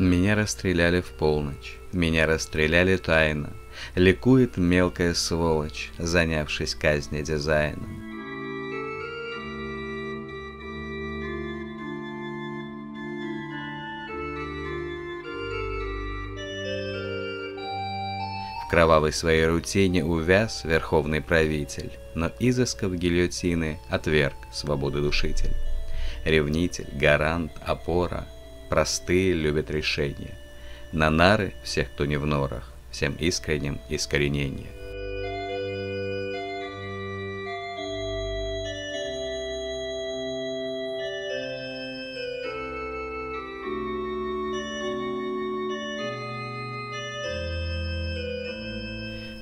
Меня расстреляли в полночь, меня расстреляли тайно, Ликует мелкая сволочь, занявшись казни дизайном. В кровавой своей рутине увяз верховный правитель, но изысков гильотины отверг свободы душитель. Ревнитель, гарант, опора, простые любят решения. На нары всех, кто не в норах, всем искренним искоренение.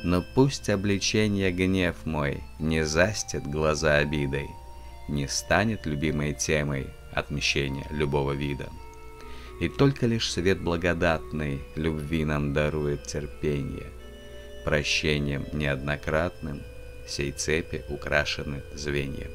Но пусть обличение гнев мой не застит глаза обидой, не станет любимой темой отмещения любого вида. И только лишь свет благодатный любви нам дарует терпение, прощением неоднократным сей цепи украшены звенья.